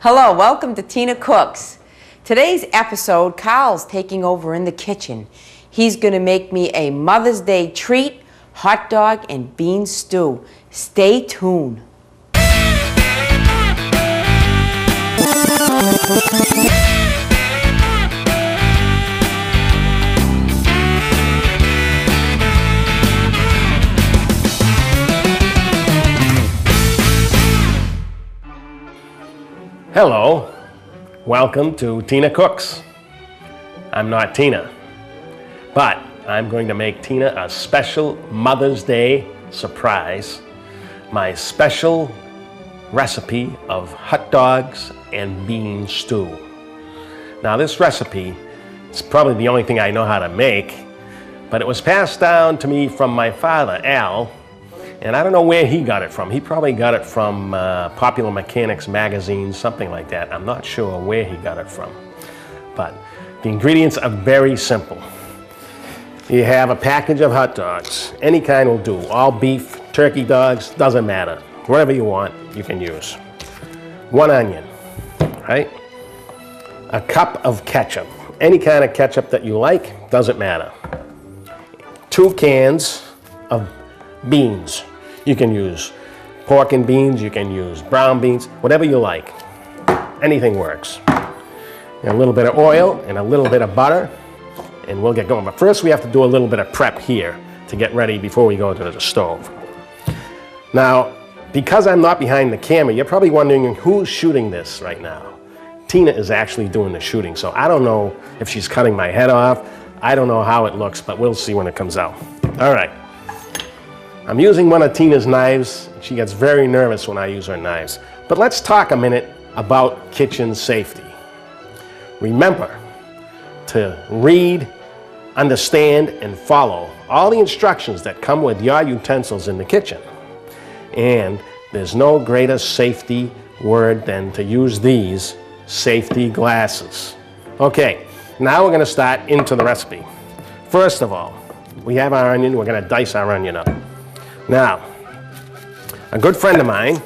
Hello, welcome to Tina Cooks. Today's episode, Carl's taking over in the kitchen. He's gonna make me a Mother's Day treat, hot dog and bean stew. Stay tuned. Hello, welcome to Tina Cooks. I'm not Tina, but I'm going to make Tina a special Mother's Day surprise. My special recipe of hot dogs and bean stew. Now, this recipe is probably the only thing I know how to make, but it was passed down to me from my father, Al, and I don't know where he got it from. He probably got it from uh, Popular Mechanics magazine, something like that. I'm not sure where he got it from. But the ingredients are very simple. You have a package of hot dogs. Any kind will do. All beef, turkey dogs, doesn't matter. Whatever you want, you can use. One onion, right? A cup of ketchup. Any kind of ketchup that you like, doesn't matter. Two cans of beans. You can use pork and beans, you can use brown beans, whatever you like. Anything works. And a little bit of oil and a little bit of butter, and we'll get going. But first, we have to do a little bit of prep here to get ready before we go to the stove. Now, because I'm not behind the camera, you're probably wondering who's shooting this right now. Tina is actually doing the shooting, so I don't know if she's cutting my head off. I don't know how it looks, but we'll see when it comes out. All right. I'm using one of Tina's knives. She gets very nervous when I use her knives. But let's talk a minute about kitchen safety. Remember to read, understand, and follow all the instructions that come with your utensils in the kitchen. And there's no greater safety word than to use these safety glasses. Okay, now we're going to start into the recipe. First of all, we have our onion. We're going to dice our onion up. Now, a good friend of mine,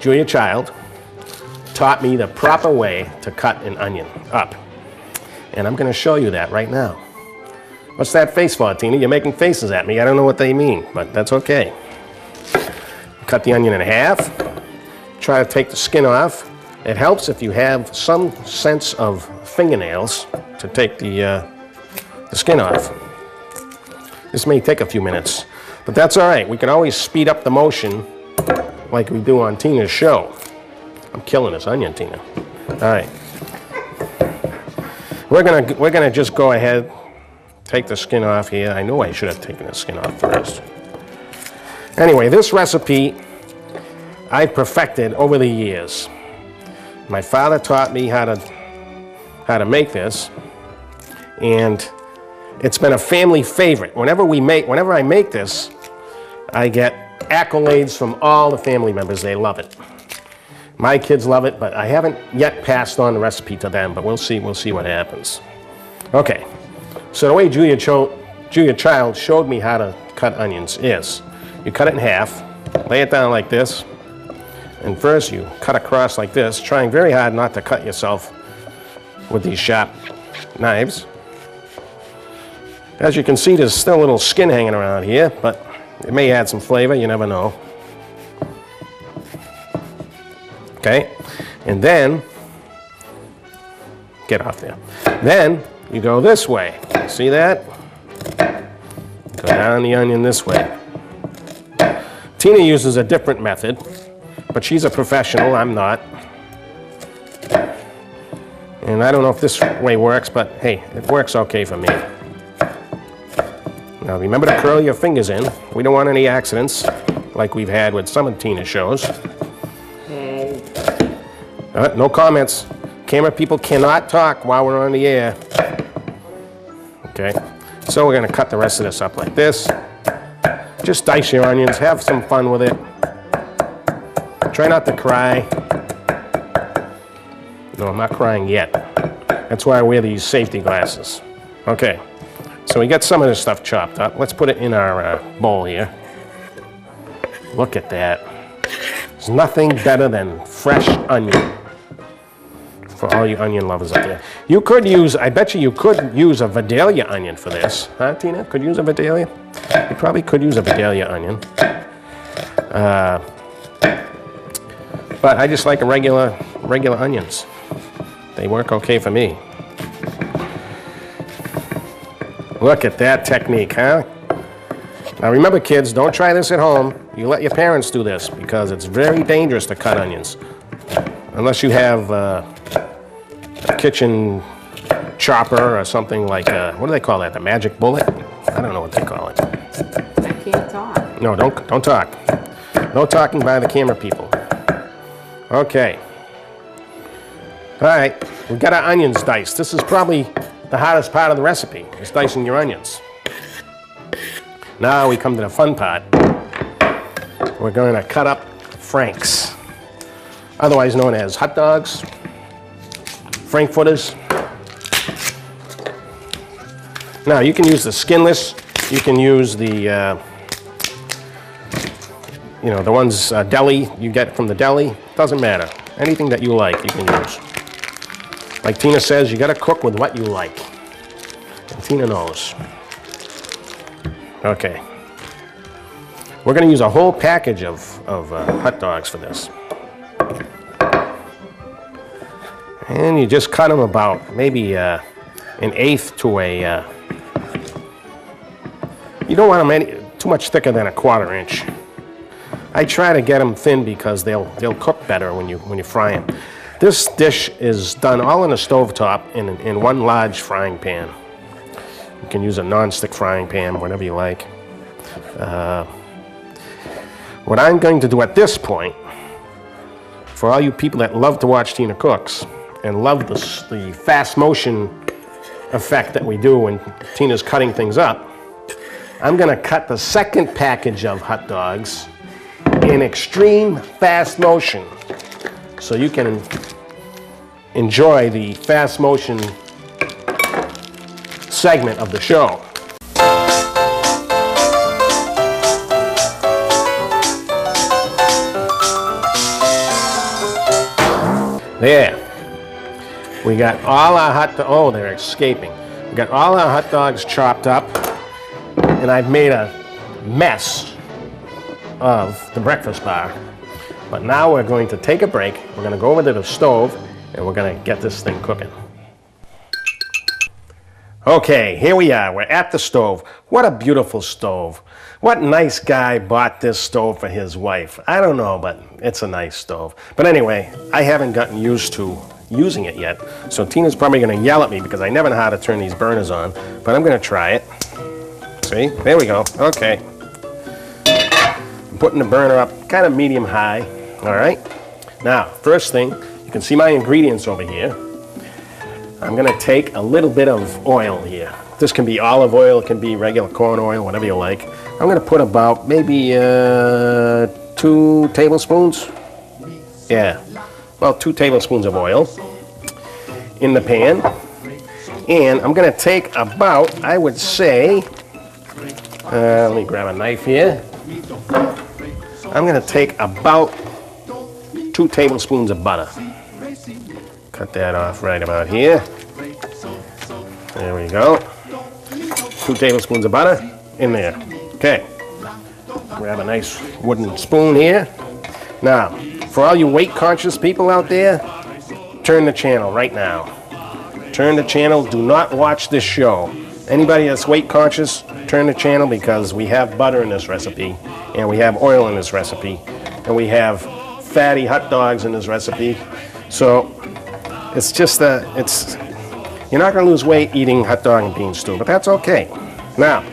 Julia Child, taught me the proper way to cut an onion up. And I'm going to show you that right now. What's that face for, Tina? You're making faces at me. I don't know what they mean, but that's okay. Cut the onion in half. Try to take the skin off. It helps if you have some sense of fingernails to take the, uh, the skin off. This may take a few minutes, but that's all right. We can always speed up the motion like we do on Tina's show. I'm killing this onion, Tina. All right. We're gonna, we're gonna just go ahead, take the skin off here. I know I should have taken the skin off first. Anyway, this recipe I perfected over the years. My father taught me how to, how to make this, and it's been a family favorite. Whenever we make, whenever I make this, I get accolades from all the family members. They love it. My kids love it, but I haven't yet passed on the recipe to them, but we'll see, we'll see what happens. Okay, so the way Julia, Cho Julia Child showed me how to cut onions is, you cut it in half, lay it down like this, and first you cut across like this, trying very hard not to cut yourself with these sharp knives. As you can see, there's still a little skin hanging around here, but it may add some flavor, you never know. Okay, and then, get off there. Then you go this way. See that? Go down the onion this way. Tina uses a different method, but she's a professional, I'm not. And I don't know if this way works, but hey, it works okay for me. Now remember to curl your fingers in. We don't want any accidents like we've had with some of Tina's shows. Uh, no comments. Camera people cannot talk while we're on the air. Okay, so we're gonna cut the rest of this up like this. Just dice your onions, have some fun with it. Try not to cry. No, I'm not crying yet. That's why I wear these safety glasses. Okay, so we got some of this stuff chopped up. Let's put it in our uh, bowl here. Look at that. There's nothing better than fresh onion. for all you onion lovers out there. You could use, I bet you you could use a Vidalia onion for this. Huh, Tina? Could use a Vidalia? You probably could use a Vidalia onion. Uh, but I just like regular, regular onions. They work okay for me. Look at that technique, huh? Now remember kids, don't try this at home. You let your parents do this because it's very dangerous to cut onions. Unless you have uh, a kitchen chopper or something like, a, what do they call that, the magic bullet? I don't know what they call it. I can't talk. No, don't, don't talk. No talking by the camera people. Okay. All right, we got our onions diced. This is probably the hardest part of the recipe, is dicing your onions. Now we come to the fun part. We're going to cut up franks, otherwise known as hot dogs, frankfurters. Now you can use the skinless, you can use the, uh, you know, the ones uh, deli you get from the deli. Doesn't matter. Anything that you like, you can use. Like Tina says, you got to cook with what you like. And Tina knows. Okay. We're to use a whole package of, of uh, hot dogs for this. And you just cut them about maybe uh, an eighth to a. Uh, you don't want them any, too much thicker than a quarter inch. I try to get them thin because they'll they'll cook better when you when you fry them. This dish is done all in a stovetop in in one large frying pan. You can use a non-stick frying pan, whatever you like. Uh, what I'm going to do at this point, for all you people that love to watch Tina Cooks and love the, the fast motion effect that we do when Tina's cutting things up, I'm going to cut the second package of hot dogs in extreme fast motion so you can enjoy the fast motion segment of the show. There. We got all our hot dogs. Oh, they're escaping. We got all our hot dogs chopped up, and I've made a mess of the breakfast bar. But now we're going to take a break. We're going to go over to the stove, and we're to get this thing cooking. Okay, here we are. We're at the stove. What a beautiful stove. What nice guy bought this stove for his wife? I don't know, but it's a nice stove. But anyway, I haven't gotten used to using it yet. So Tina's probably to yell at me because I never know how to turn these burners on. But I'm to try it. See? There we go. Okay. I'm putting the burner up kind of medium high. All right. Now, first thing, you can see my ingredients over here. I'm to take a little bit of oil here. This can be olive oil, it can be regular corn oil, whatever you like. I'm to put about maybe uh, two tablespoons. Yeah, well, two tablespoons of oil in the pan. And I'm to take about, I would say, uh, let me grab a knife here. I'm to take about two tablespoons of butter. Cut that off right about here. There we go. Two tablespoons of butter in there. Okay. Grab a nice wooden spoon here. Now, for all you weight conscious people out there, turn the channel right now. Turn the channel. Do not watch this show. Anybody that's weight conscious, turn the channel because we have butter in this recipe, and we have oil in this recipe, and we have fatty hot dogs in this recipe. So it's just that it's you're not going to lose weight eating hot dog and bean stew, but that's okay. Now,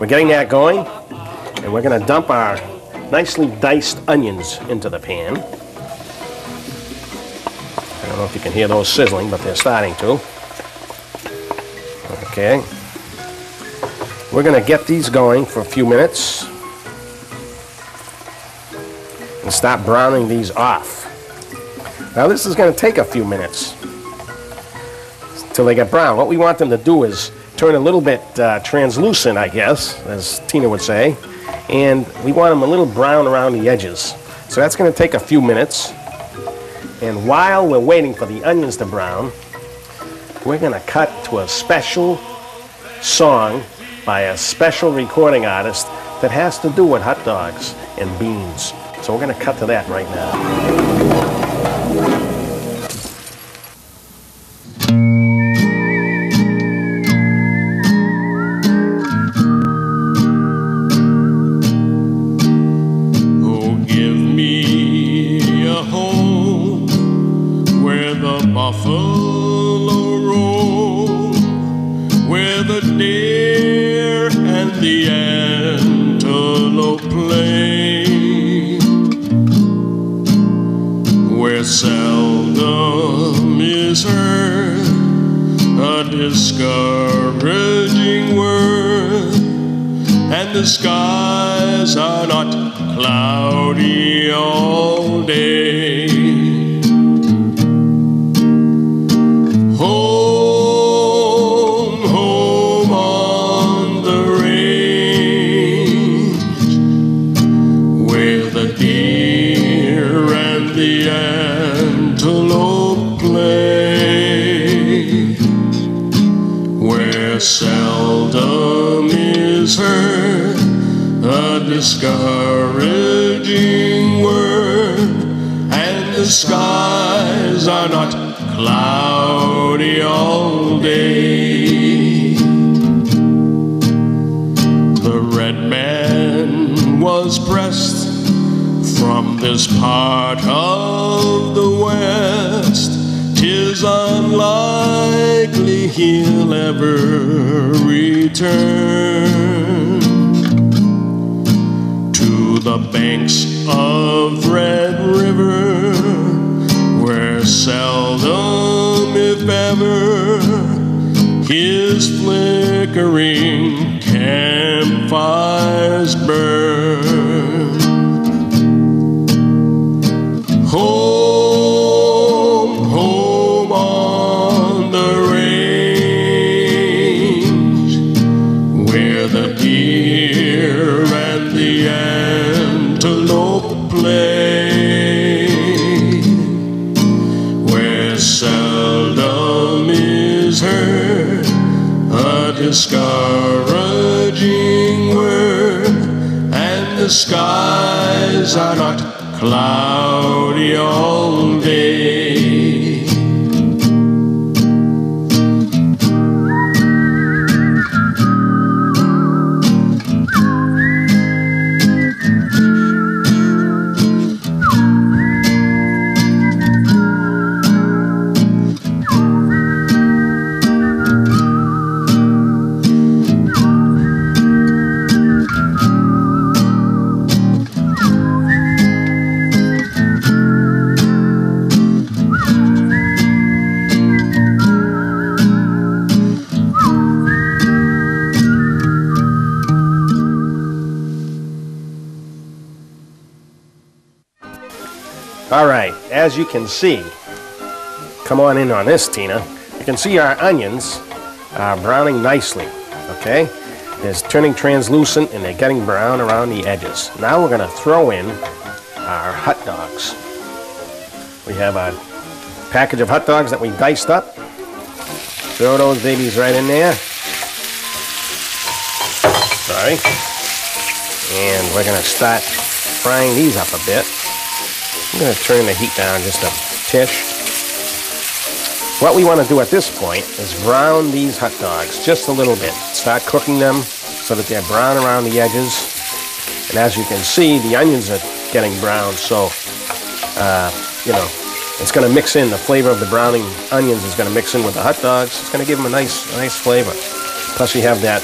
we're getting that going, and we're going to dump our nicely diced onions into the pan. I don't know if you can hear those sizzling, but they're starting to. Okay. We're going to get these going for a few minutes and start browning these off. Now this is going to take a few minutes until they get brown. What we want them to do is turn a little bit uh, translucent, I guess, as Tina would say, and we want them a little brown around the edges. So that's going to take a few minutes. And while we're waiting for the onions to brown, we're going to cut to a special song by a special recording artist that has to do with hot dogs and beans. So we're going to cut to that right now. Discouraging word, and the skies are not cloudy all day. A discouraging word, and the skies are not cloudy all day. The red man was pressed from this part of the West. Tis unlikely he'll ever return the banks of Red River, where seldom, if ever, his flickering campfires burn. Antelope play, where seldom is heard a discouraging word, and the skies are not cloudy all as you can see, come on in on this, Tina. You can see our onions are browning nicely, okay? They're turning translucent and they're getting brown around the edges. Now we're gonna throw in our hot dogs. We have a package of hot dogs that we diced up. Throw those babies right in there. Sorry. And we're gonna start frying these up a bit. I'm going to turn the heat down just a tish. What we want to do at this point is brown these hot dogs just a little bit. Start cooking them so that they're brown around the edges. And as you can see, the onions are getting brown, so, uh, you know, it's going to mix in. The flavor of the browning onions is going to mix in with the hot dogs. It's going to give them a nice, nice flavor. Plus, you have that,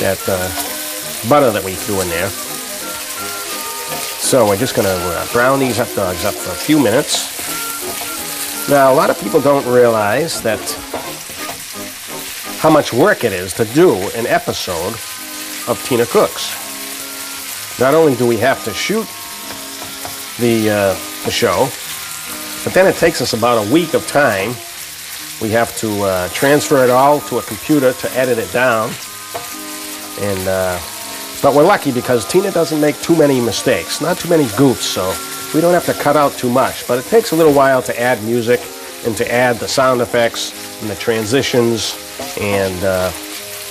that uh, butter that we threw in there. So we're just going to uh, brown these hot dogs up for a few minutes. Now, a lot of people don't realize that how much work it is to do an episode of Tina Cooks. Not only do we have to shoot the, uh, the show, but then it takes us about a week of time. We have to uh, transfer it all to a computer to edit it down. And uh, but we're lucky because Tina doesn't make too many mistakes, not too many goofs. So we don't have to cut out too much, but it takes a little while to add music and to add the sound effects and the transitions and uh,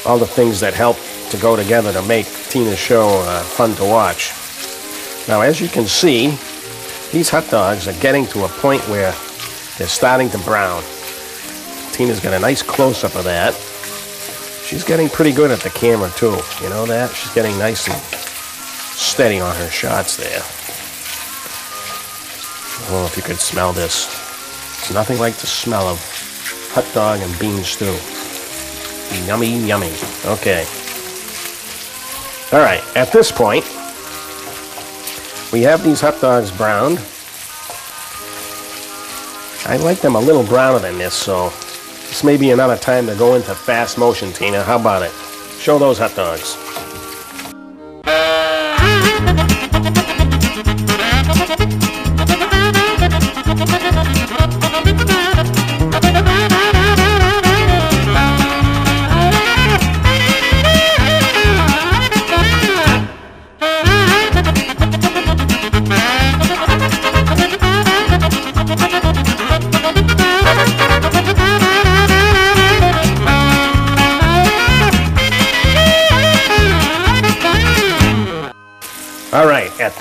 all the things that help to go together to make Tina's show uh, fun to watch. Now, as you can see, these hot dogs are getting to a point where they're starting to brown. Tina's got a nice close-up of that. She's getting pretty good at the camera too. You know that? She's getting nice and steady on her shots there. I don't know if you could smell this. It's nothing like the smell of hot dog and bean stew. Yummy, yummy. Okay. All right, at this point, we have these hot dogs browned. I like them a little browner than this, so this may be another time to go into fast motion, Tina. How about it? Show those hot dogs.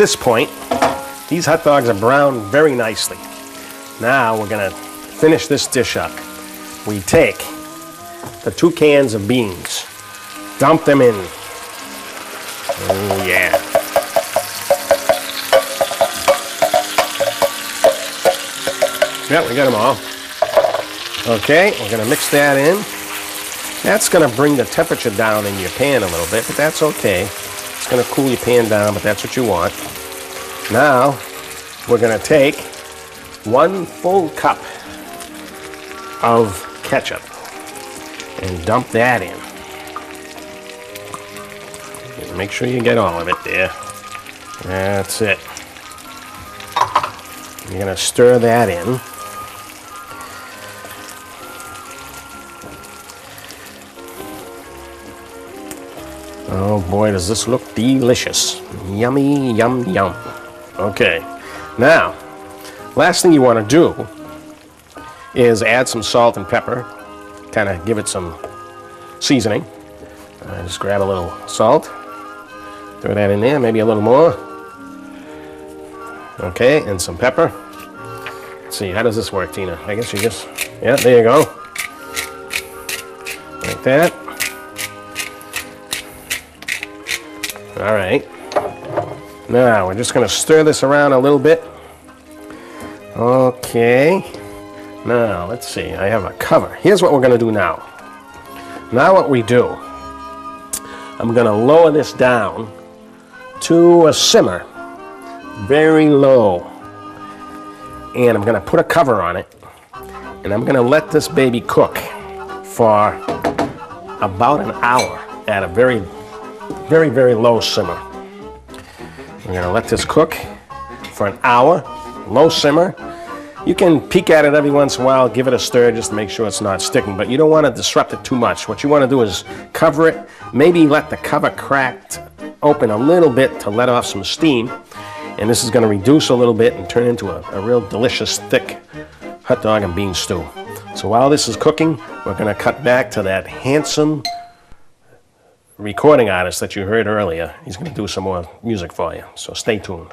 This point, these hot dogs are browned very nicely. Now we're gonna finish this dish up. We take the two cans of beans, dump them in. Oh yeah. Yeah, we got them all. Okay, we're gonna mix that in. That's gonna bring the temperature down in your pan a little bit, but that's okay. It's gonna cool your pan down, but that's what you want. Now, we're gonna take one full cup of ketchup and dump that in. Make sure you get all of it there. That's it. You're gonna stir that in. Oh boy, does this look delicious. Yummy, yum, yum. Okay, now, last thing you want to do is add some salt and pepper, kind of give it some seasoning. Uh, just grab a little salt, throw that in there, maybe a little more. Okay, and some pepper. Let's see, how does this work, Tina? I guess you just, yeah, there you go. Like that. All right. Now we're just going to stir this around a little bit. Okay. Now let's see. I have a cover. Here's what we're going to do now. Now what we do, I'm going to lower this down to a simmer, very low. And I'm going to put a cover on it. And I'm going to let this baby cook for about an hour at a very very, very low simmer. We're gonna let this cook for an hour, low simmer. You can peek at it every once in a while, give it a stir just to make sure it's not sticking, but you don't want to disrupt it too much. What you want to do is cover it, maybe let the cover crack open a little bit to let off some steam, and this is going to reduce a little bit and turn into a, a real delicious, thick hot dog and bean stew. So while this is cooking, we're going to cut back to that handsome recording artist that you heard earlier. He's going to do some more music for you, so stay tuned.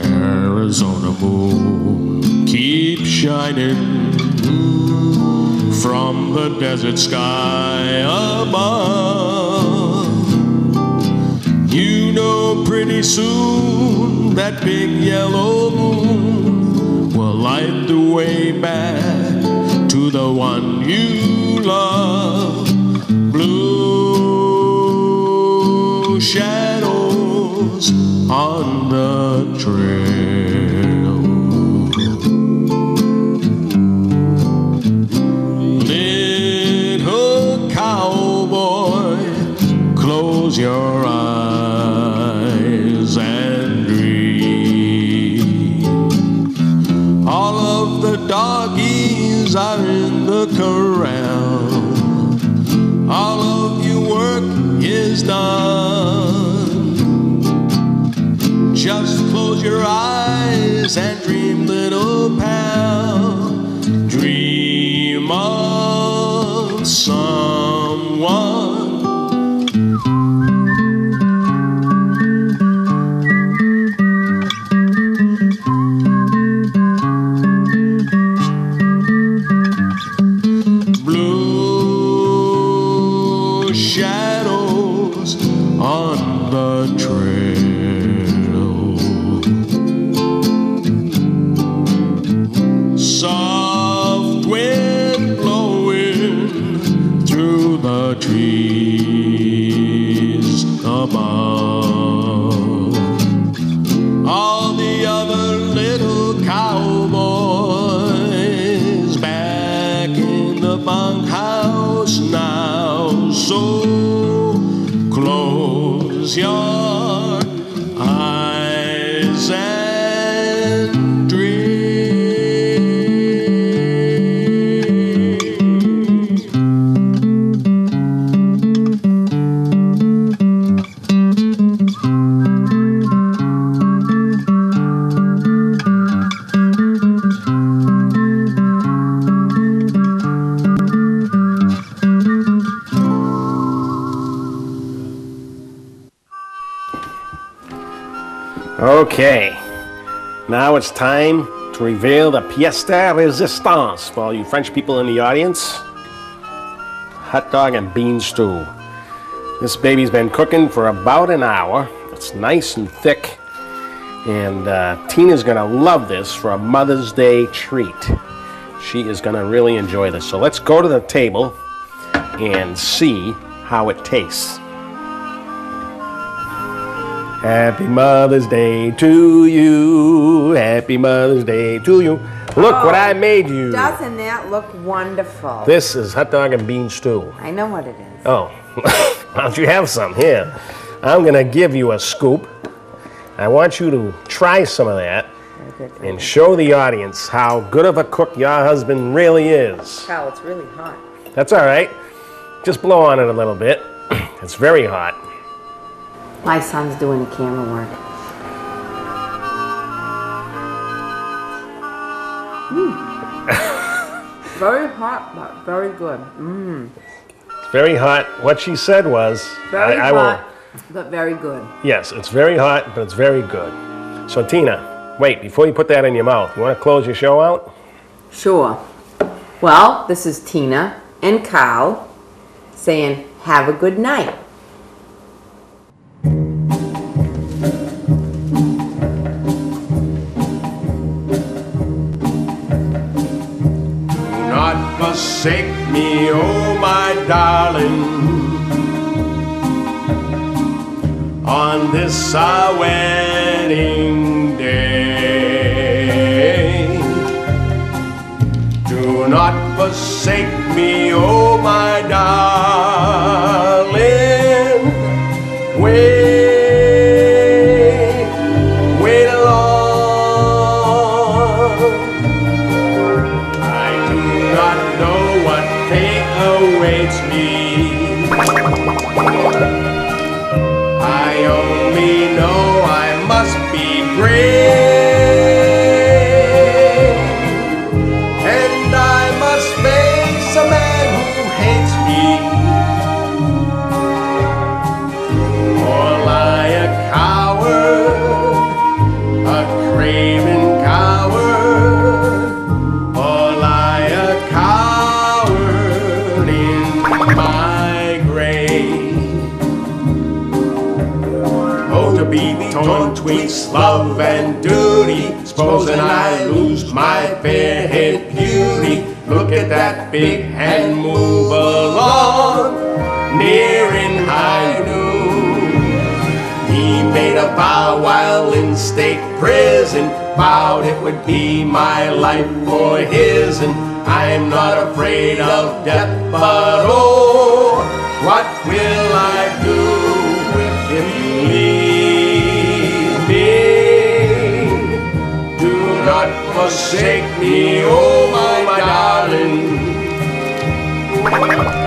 Arizona moon keep shining from the desert sky above. Soon that big yellow moon will light the way back to the one you love. Blue shadows on the trail. Okay, now it's time to reveal the pièce de résistance for all you French people in the audience. Hot dog and bean stew. This baby's been cooking for about an hour. It's nice and thick, and uh, Tina's gonna love this for a Mother's Day treat. She is gonna really enjoy this. So let's go to the table and see how it tastes. Happy Mother's Day to you. Happy Mother's Day to you. Look what I oh, made you. Doesn't that look wonderful? This is hot dog and bean stew. I know what it is. Oh, why don't you have some? Here, I'm gonna give you a scoop. I want you to try some of that and show the audience how good of a cook your husband really is. Carl, it's really hot. That's all right. Just blow on it a little bit. It's very hot. My son's doing the camera work. Mm. very hot, but very good. Mm. It's very hot. What she said was, Very I, I will. but very good. Yes, it's very hot, but it's very good. So, Tina, wait, before you put that in your mouth, you want to close your show out? Sure. Well, this is Tina and Carl saying, have a good night. Forsake me, oh my darling. On this our wedding day. Do not forsake me, oh my darling. Big hand move along, near in high noon. He made a vow while in state prison, vowed it would be my life for his, and I'm not afraid of death, but oh, what will I do if you leave me? Do not forsake me, oh Thank you.